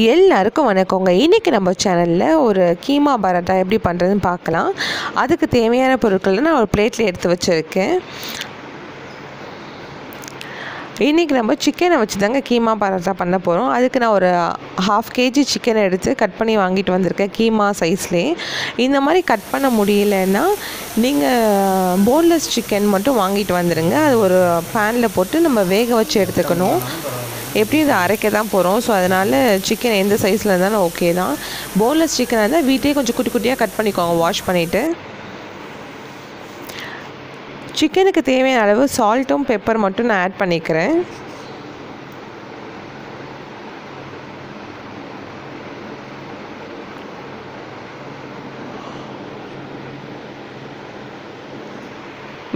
எல்லாருக்கும் வணக்கங்க. இன்றைக்கி நம்ம சேனலில் ஒரு கீமா பரோட்டா எப்படி பண்ணுறதுன்னு பார்க்கலாம். அதுக்கு தேவையான பொருட்களை நான் ஒரு பிளேட்டில் எடுத்து வச்சுருக்கேன். இன்றைக்கி நம்ம சிக்கனை வச்சு தாங்க கீமா பரோட்டா பண்ண போகிறோம் அதுக்கு நான் ஒரு ஹாஃப் கேஜி சிக்கனை எடுத்து கட் பண்ணி வாங்கிட்டு வந்திருக்கேன் கீமா சைஸ்லேயே இந்த மாதிரி கட் பண்ண முடியலன்னா நீங்கள் போன்லெஸ் சிக்கன் மட்டும் வாங்கிட்டு வந்துடுங்க அது ஒரு பேனில் போட்டு நம்ம வேக வச்சு எடுத்துக்கணும். எப்படியும் இதை அரைக்க தான் போகிறோம் ஸோ அதனால் சிக்கன் எந்த சைஸில் இருந்தாலும் ஓகே தான். போன்லெஸ் சிக்கனாக இருந்தால் வீட்டையே கொஞ்சம் குட்டி குட்டியாக கட் பண்ணிக்கோங்க வாஷ் பண்ணிவிட்டு சிக்கனுக்கு தேவையான அளவு சால்ட்டும் பெப்பர் மட்டும் நான் ஆட் பண்ணிக்கிறேன்.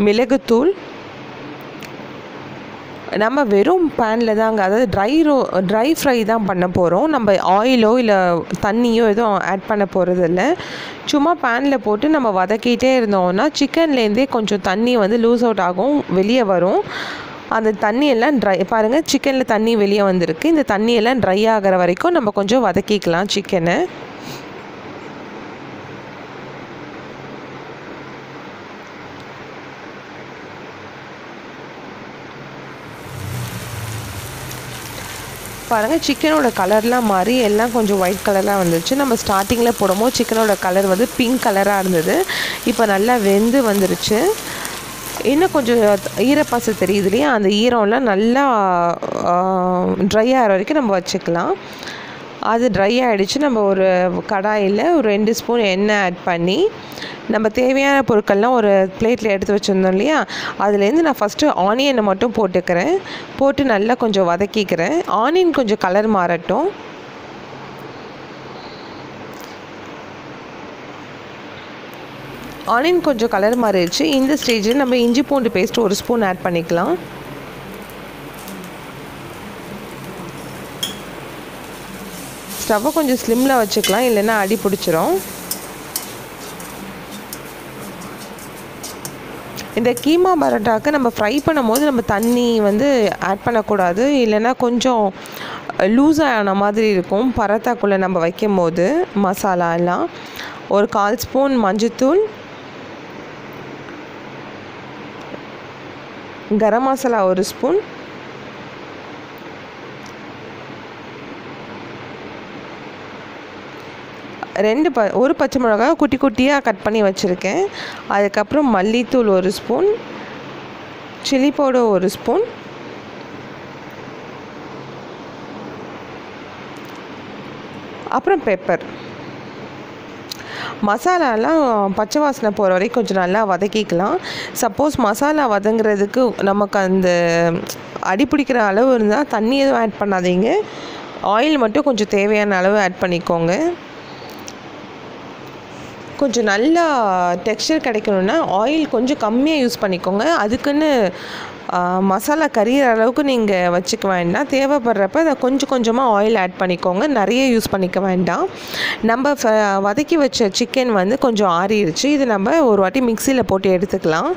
மிளகுத்தூள். நம்ம வெறும் பேனில் தாங்க அதாவது ட்ரை ரோ ட்ரை ஃப்ரை தான் பண்ண போகிறோம் நம்ம ஆயிலோ இல்லை தண்ணியோ எதுவும் ஆட் பண்ண போகிறதில்ல சும்மா பேனில் போட்டு நம்ம வதக்கிட்டே இருந்தோம்னா சிக்கன்லேருந்தே கொஞ்சம் தண்ணி வந்து லூஸ் அவுட் ஆகும் வெளியே வரும். அந்த தண்ணியெல்லாம் ட்ரை பாருங்கள் சிக்கனில் தண்ணி வெளியே வந்திருக்கு. இந்த தண்ணியெல்லாம் ட்ரை ஆகிற வரைக்கும் நம்ம கொஞ்சம் வதக்கிக்கலாம் சிக்கனை பாருங்கள் சிக்கனோட கலர்லாம் மாறி எல்லாம் கொஞ்சம் ஒயிட் கலராக வந்துருச்சு. நம்ம ஸ்டார்டிங்கில் போடும்போது சிக்கனோட கலர் வந்து பிங்க் கலராக இருந்தது. இப்போ நல்லா வெந்து வந்துருச்சு. இன்னும் கொஞ்சம் ஈரப்பாசு தெரியுது இல்லையா? அந்த ஈரம்லாம் நல்லா ட்ரை ஆகிற வரைக்கும் நம்ம வச்சுக்கலாம். அது ட்ரை ஆகிடுச்சு நம்ம ஒரு கடாயில் ஒரு ரெண்டு ஸ்பூன் எண்ணெய் ஆட் பண்ணி நம்ம தேவையான பொருட்கள்லாம் ஒரு பிளேட்டில் எடுத்து வச்சுருந்தோம் இல்லையா? அதுலேருந்து நான் ஃபஸ்ட்டு ஆனியனை மட்டும் போட்டுக்கிறேன். போட்டு நல்லா கொஞ்சம் வதக்கிக்கிறேன். ஆனியன் கொஞ்சம் கலர் மாறட்டும். ஆனியன் கொஞ்சம் கலர் மாறிடுச்சு. இந்த ஸ்டேஜில் நம்ம இஞ்சி பூண்டு பேஸ்ட் ஒரு ஸ்பூன் ஆட் பண்ணிக்கலாம். ஸ்டவ்வை கொஞ்சம் ஸ்லிம்மில் வச்சுக்கலாம் இல்லைன்னா அடி பிடிச்சிரும். இந்த கீமா பரோட்டாவுக்கு நம்ம ஃப்ரை பண்ணும்போது நம்ம தண்ணி வந்து ஆட் பண்ணக்கூடாது. இல்லைன்னா கொஞ்சம் லூஸ் ஆன மாதிரி இருக்கும். பரோட்டாக்குள்ளே நம்ம வைக்கும் போது மசாலா எல்லாம். ஒரு கால் ஸ்பூன் மஞ்சத்தூள். கரம் மசாலா ஒரு ஸ்பூன். ரெண்டு ப ஒரு பச்சை மிளகா குட்டி குட்டியாக கட் பண்ணி வச்சுருக்கேன். அதுக்கப்புறம் மல்லித்தூள் ஒரு ஸ்பூன். சில்லி பவுடர் ஒரு ஸ்பூன். அப்புறம் பெப்பர். மசாலாலாம் பச்சை வாசனை போகிற வரைக்கும் கொஞ்சம் நல்லா வதக்கிக்கலாம். சப்போஸ் மசாலா வதங்குறதுக்கு நமக்கு அந்த அடி பிடிக்கிற அளவு இருந்தால் தண்ணி எதுவும் ஆட் பண்ணாதீங்க. ஆயில் மட்டும் கொஞ்சம் தேவையான அளவு ஆட் பண்ணிக்கோங்க. கொஞ்சம் நல்லா டெக்ஸ்டர் கிடைக்கணுன்னா ஆயில் கொஞ்சம் கம்மியாக யூஸ் பண்ணிக்கோங்க. அதுக்குன்னு மசாலா கறியிற அளவுக்கு நீங்கள் வச்சுக்க வேண்டாம். தேவைப்படுறப்ப அதை கொஞ்சம் கொஞ்சமாக ஆயில் ஆட் பண்ணிக்கோங்க. நிறைய யூஸ் பண்ணிக்க வேண்டாம். நம்ம வதக்கி வச்ச சிக்கன் வந்து கொஞ்சம் ஆறிடுச்சு. இது நம்ம ஒரு வாட்டி மிக்சியில் போட்டு எடுத்துக்கலாம்.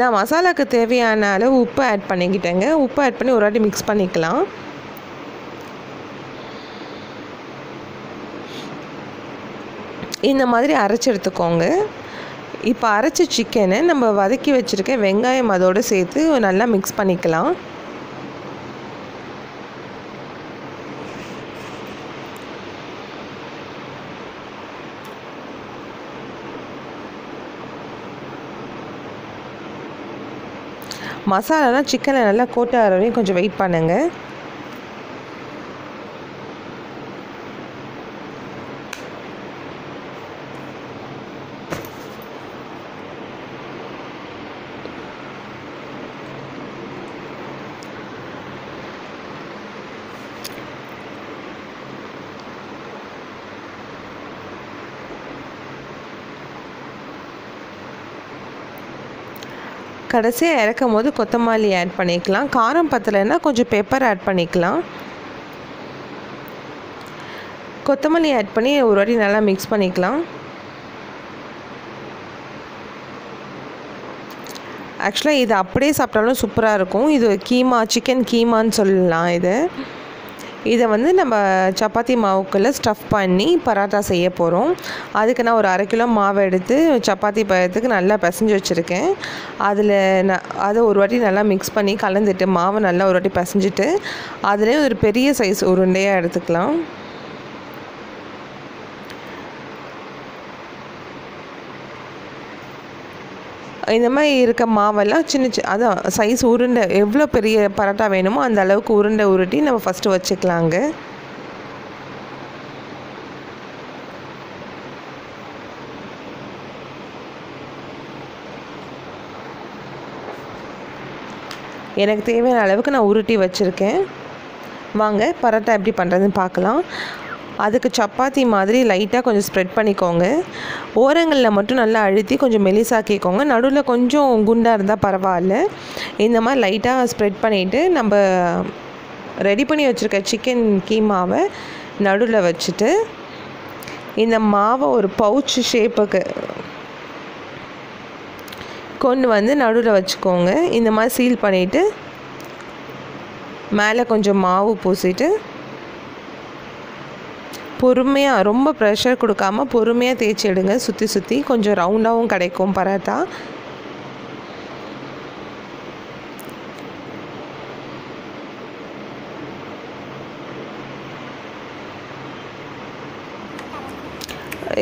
நான் மசாலாவுக்கு தேவையான அளவு உப்பு ஆட் பண்ணிக்கிட்டேங்க. உப்பு ஆட் பண்ணி ஒரு வாட்டி மிக்ஸ் பண்ணிக்கலாம். இந்த மாதிரி அரைச்சி எடுத்துக்கோங்க. இப்போ அரைச்ச சிக்கனை நம்ம வதக்கி வச்சுருக்க வெங்காயம் அதோடு சேர்த்து நல்லா மிக்ஸ் பண்ணிக்கலாம். மசாலாலாம் சிக்கனை நல்லா கோட்டை வரையும் கொஞ்சம் வெயிட் பண்ணுங்கள் கடைசியாக இறக்கும் போது கொத்தமல்லி ஆட் பண்ணிக்கலாம். காரம் பத்தலைன்னா கொஞ்சம் பெப்பர் ஆட் பண்ணிக்கலாம். கொத்தமல்லி ஆட் பண்ணி ஒரு வாட்டி நல்லா மிக்ஸ் பண்ணிக்கலாம். ஆக்சுவலாக இது அப்படியே சாப்பிட்டாலும் சூப்பராக இருக்கும். இது கீமா சிக்கன் கீமான்னு சொல்லலாம் இது. இதை வந்து நம்ம சப்பாத்தி மாவுக்குள்ளே ஸ்டஃப் பண்ணி பராட்டா செய்ய போகிறோம் அதுக்கு நான் ஒரு அரை கிலோ மாவை எடுத்து சப்பாத்தி பழத்துக்கு நல்லா பிசைஞ்சு வச்சுருக்கேன். அதில் நான் அதை ஒரு வாட்டி நல்லா மிக்ஸ் பண்ணி கலந்துட்டு மாவை நல்லா ஒரு வாட்டி பிசைஞ்சிட்டு அதிலே ஒரு பெரிய சைஸ் உருண்டையாக எடுத்துக்கலாம். இந்த மாதிரி இருக்க மாவெல்லாம் சின்ன சின்ன அதான் சைஸ் உருண்டை எவ்வளோ பெரிய பரோட்டா வேணுமோ அந்த அளவுக்கு உருண்டை உருட்டி நம்ம ஃபஸ்ட்டு வச்சுக்கலாங்க. எனக்கு தேவையான அளவுக்கு நான் உருட்டி வச்சுருக்கேன். வாங்க பரோட்டா எப்படி பண்ணுறதுன்னு பார்க்கலாம். அதுக்கு சப்பாத்தி மாதிரி லைட்டாக கொஞ்சம் ஸ்ப்ரெட் பண்ணிக்கோங்க. ஓரங்களில் மட்டும் நல்லா அழுத்தி கொஞ்சம் மெலிசாக்கிக்கோங்க. நடுவில் கொஞ்சம் குண்டாக இருந்தால் பரவாயில்ல. இந்த மாதிரி லைட்டாக ஸ்ப்ரெட் பண்ணிவிட்டு நம்ம ரெடி பண்ணி வச்சுருக்க சிக்கன் கீமாவை நடுவில் வச்சுட்டு இந்த மாவை ஒரு பவுச் ஷேப்புக்கு கொண்டு வந்து நடுவில் வச்சுக்கோங்க. இந்த மாதிரி சீல் பண்ணிவிட்டு மேலே கொஞ்சம் மாவு பூசிட்டு பொறுமையாக ரொம்ப ப்ரெஷர் கொடுக்காம பொறுமையாக தேய்ச்சி எடுங்க. சுற்றி சுற்றி கொஞ்சம் ரவுண்டாகவும் கிடைக்கும் பரோட்டா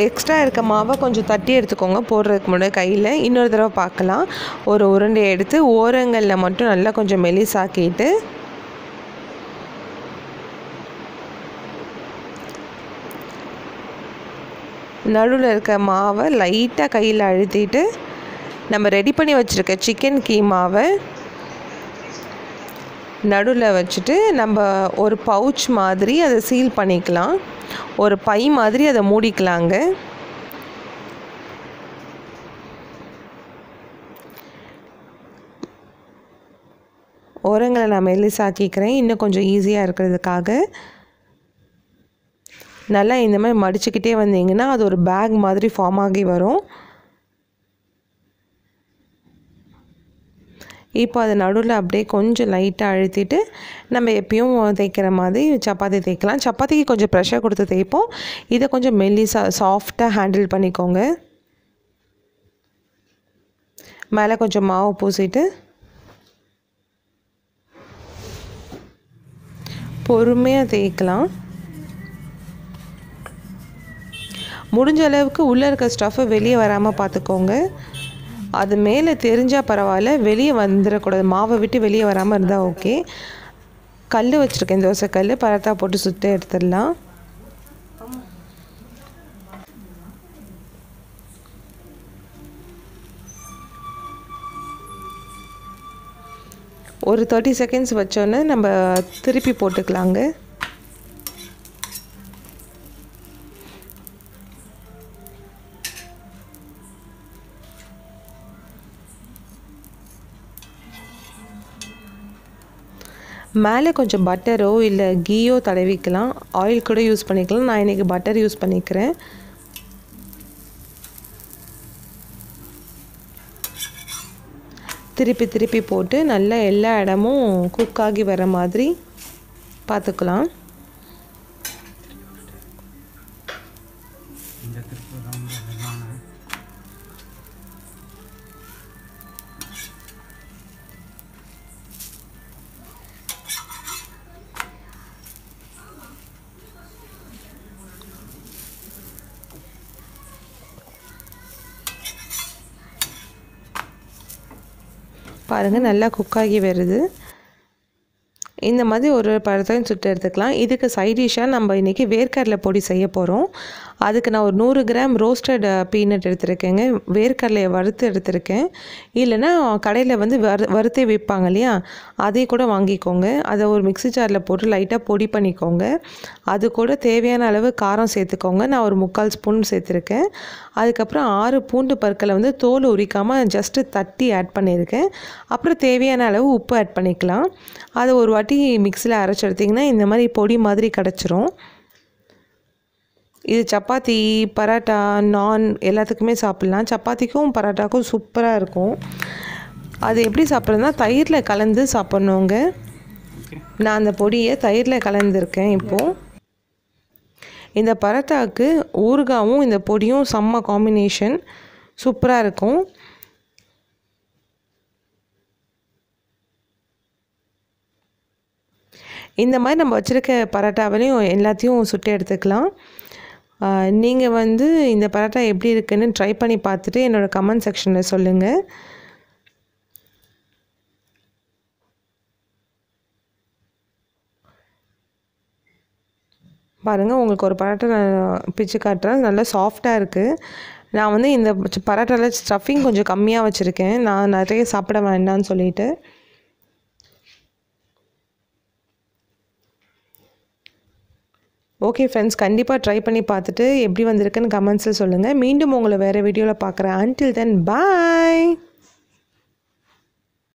எக்ஸ்ட்ரா இருக்க மாவை கொஞ்சம் தட்டி எடுத்துக்கோங்க போடுறதுக்கு முன்னாடி கையில். இன்னொரு தடவை பார்க்கலாம். ஒரு உருண்டையை எடுத்து ஓரங்களில் மட்டும் நல்லா கொஞ்சம் மெலிசாக்கிட்டு நடுவில் இருக்க மாவை லைட்டாக கையில் அழுத்திட்டு நம்ம ரெடி பண்ணி வச்சுருக்க சிக்கன் கீமாவை நடுவில் வச்சுட்டு நம்ம ஒரு பவுச் மாதிரி அதை சீல் பண்ணிக்கலாம். ஒரு பை மாதிரி அதை மூடிக்கலாங்க. ஓரங்களை நான் மெல்லிசாக்கிக்கிறேன். இன்னும் கொஞ்சம் ஈஸியாக இருக்கிறதுக்காக. நல்லா இந்த மாதிரி மடிச்சுக்கிட்டே வந்தீங்கன்னா அது ஒரு பேக் மாதிரி ஃபார்ம் ஆகி வரும். இப்போ அது நடுவில் அப்படியே கொஞ்சம் லைட்டாக அழுத்திட்டு நம்ம எப்பயும் தேய்க்கிற மாதிரி சப்பாத்தி தேய்க்கலாம். சப்பாத்திக்கு கொஞ்சம் ப்ரெஷர் கொடுத்து தேய்ப்போம். இதை கொஞ்சம் மெல்லிசா சாஃப்டாக ஹேண்டில் பண்ணிக்கோங்க. மேலே கொஞ்சம் மாவு பூசிட்டு பொறுமையாக தேய்க்கலாம். முடிஞ்ச அளவுக்கு உள்ளே இருக்க ஸ்டஃப்பை வெளியே வராமல் பார்த்துக்கோங்க அது மேலே தெரிஞ்சால் பரவாயில்ல வெளியே வந்துடக்கூடாது. மாவை விட்டு வெளியே வராமல் இருந்தால் ஓகே கல் வச்சுருக்கேன் தோசை கல் பரத்தா போட்டு சுற்றி எடுத்துடலாம். ஒரு தேர்ட்டி செகண்ட்ஸ் வச்சோன்னே நம்ம திருப்பி போட்டுக்கலாங்க. மேலே கொஞ்சம் பட்டரோ இல்லை கீயோ தடவிக்கலாம். ஆயில் கூட யூஸ் பண்ணிக்கலாம். நான் இன்றைக்கி பட்டர் யூஸ் பண்ணிக்கிறேன். திருப்பி திருப்பி போட்டு நல்லா எல்லா இடமும் குக் ஆகி வர மாதிரி பார்த்துக்கலாம். பாருங்கள் நல்லா குக்காகி வருது. இந்த மாதிரி ஒரு பழத்தையும் சுட்டு எடுத்துக்கலாம். இதுக்கு சைடிஷாக நம்ம இன்றைக்கி வேர்க்கடலை பொடி செய்ய போகிறோம் அதுக்கு நான் ஒரு நூறு கிராம் ரோஸ்டட் பீனட் எடுத்திருக்கேங்க. வேர்க்கடலையை வறுத்து எடுத்திருக்கேன். இல்லைன்னா கடையில் வந்து வறு வறுத்தே விற்பாங்க இல்லையா? அதே கூட வாங்கிக்கோங்க. அதை ஒரு மிக்ஸி ஜாரில் போட்டு லைட்டாக பொடி பண்ணிக்கோங்க. அது கூட தேவையான அளவு காரம் சேர்த்துக்கோங்க. நான் ஒரு முக்கால் ஸ்பூன் சேர்த்துருக்கேன். அதுக்கப்புறம் ஆறு பூண்டு பற்களை வந்து தோல் உரிக்காமல் ஜஸ்ட்டு தட்டி ஆட் பண்ணியிருக்கேன். அப்புறம் தேவையான அளவு உப்பு ஆட் பண்ணிக்கலாம். அதை ஒரு வாட்டி மிக்சியில் அரைச்சி எடுத்திங்கன்னா இந்த மாதிரி பொடி மாதிரி கிடச்சிரும். இது சப்பாத்தி பரோட்டா நான் எல்லாத்துக்குமே சாப்பிட்லாம். சப்பாத்திக்கும் பரோட்டாக்கும் சூப்பராக இருக்கும். அது எப்படி சாப்பிட்றதுனா தயிரில் கலந்து சாப்பிட்ணுங்க. நான் அந்த பொடியை தயிரில் கலந்துருக்கேன் இப்போது இந்த பரோட்டாவுக்கு ஊறுகாவும் இந்த பொடியும் செம்ம காம்பினேஷன் சூப்பராக இருக்கும். இந்த மாதிரி நம்ம வச்சுருக்க பரோட்டாவிலையும் எல்லாத்தையும் சுட்டு எடுத்துக்கலாம். நீங்கள் வந்து இந்த பரோட்டா எப்படி இருக்குன்னு ட்ரை பண்ணி பார்த்துட்டு என்னோடய கமெண்ட் செக்ஷனில் சொல்லுங்கள் பாருங்கள் உங்களுக்கு ஒரு பரோட்டா நான் பிச்சு காட்டுறேன். நல்லா சாஃப்டாக இருக்குது நான் வந்து இந்த பரோட்டாவில் ஸ்டஃபிங் கொஞ்சம் கம்மியாக வச்சுருக்கேன். நான் நிறைய சாப்பிட வேண்டாம்னு சொல்லிட்டு. ஓகே ஃப்ரெண்ட்ஸ் கண்டிப்பாக ட்ரை பண்ணி பார்த்துட்டு எப்படி வந்திருக்குன்னு கமெண்ட்ஸில் சொல்லுங்கள் மீண்டும் உங்களை வேறு வீடியோவில் பார்க்குறேன். அன்டில் தென் பாய்